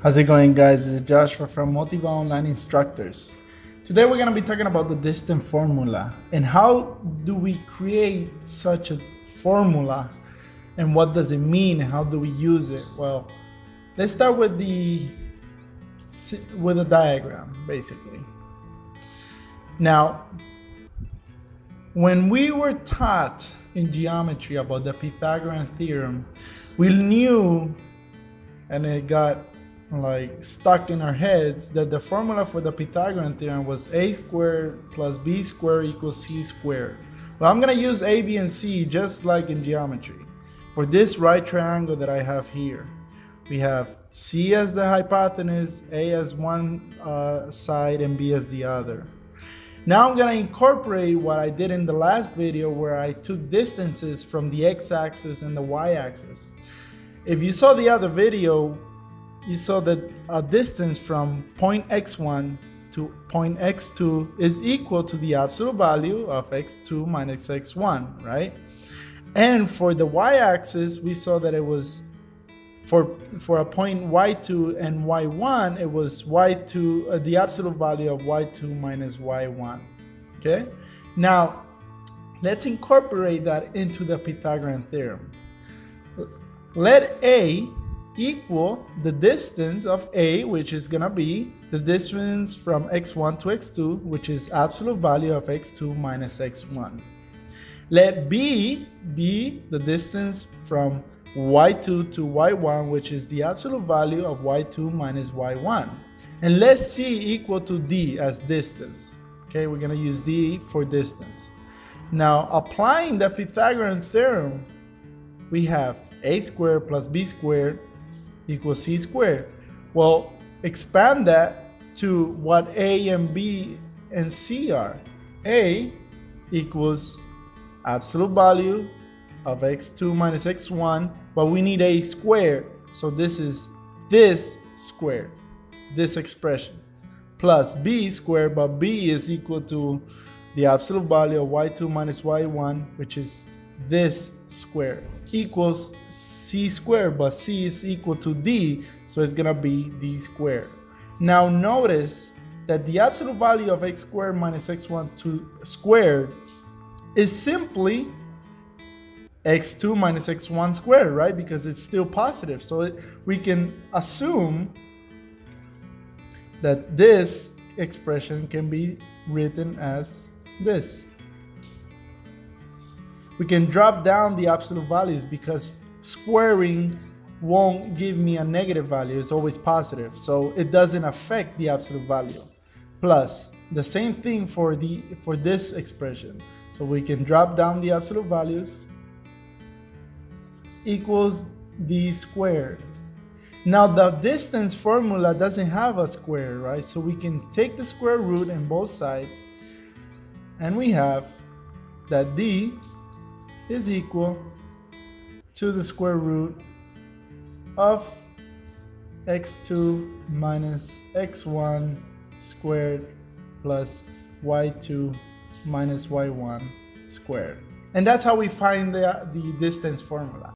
How's it going guys? This is Joshua from Motivao Online Instructors. Today we're going to be talking about the distance formula and how do we create such a formula and what does it mean and how do we use it? Well, let's start with the with a diagram basically. Now, when we were taught in geometry about the Pythagorean theorem, we knew and it got like stuck in our heads that the formula for the Pythagorean theorem was a squared plus b squared equals c squared. Well, I'm gonna use a, b, and c just like in geometry. For this right triangle that I have here, we have c as the hypotenuse, a as one uh, side, and b as the other. Now I'm gonna incorporate what I did in the last video where I took distances from the x-axis and the y-axis. If you saw the other video, you saw that a distance from point x1 to point x2 is equal to the absolute value of x2 minus x1, right? And for the y-axis, we saw that it was for for a point y2 and y1, it was y2 uh, the absolute value of y2 minus y1. Okay? Now, let's incorporate that into the Pythagorean theorem. Let A equal the distance of A, which is going to be the distance from x1 to x2, which is absolute value of x2 minus x1. Let B be the distance from y2 to y1, which is the absolute value of y2 minus y1. And let C equal to D as distance. Okay, we're going to use D for distance. Now, applying the Pythagorean theorem, we have a squared plus b squared equals c squared. Well, expand that to what a and b and c are. a equals absolute value of x2 minus x1, but we need a squared. So this is this squared, this expression, plus b squared, but b is equal to the absolute value of y2 minus y1, which is this square equals c squared, but c is equal to d, so it's gonna be d squared. Now notice that the absolute value of x squared minus x1 squared is simply x2 minus x1 squared, right? Because it's still positive. So it, we can assume that this expression can be written as this we can drop down the absolute values because squaring won't give me a negative value, it's always positive. So it doesn't affect the absolute value. Plus, the same thing for the for this expression. So we can drop down the absolute values equals d squared. Now the distance formula doesn't have a square, right? So we can take the square root in both sides and we have that d is equal to the square root of x2 minus x1 squared plus y2 minus y1 squared. And that's how we find the, the distance formula.